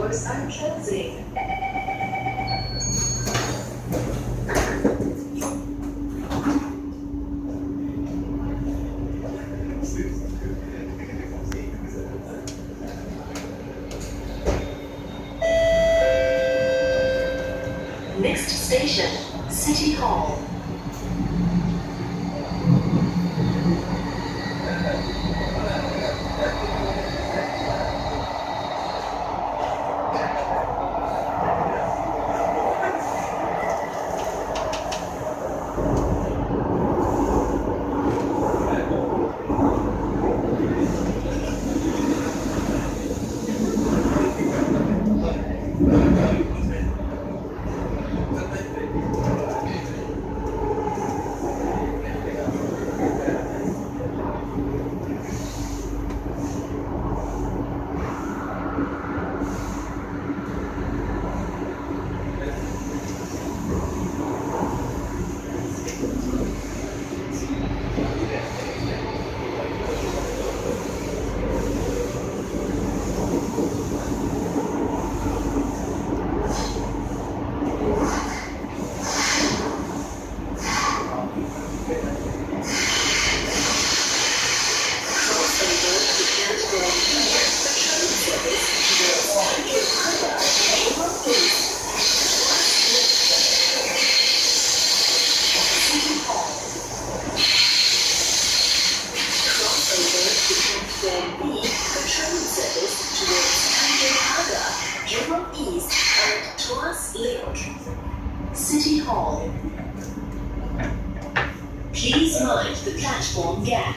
Doors are closing. Next station, City Hall. Platform B. The train service towards Pagar, Jurong East and Tuas Link. City Hall. Please mind the platform gap.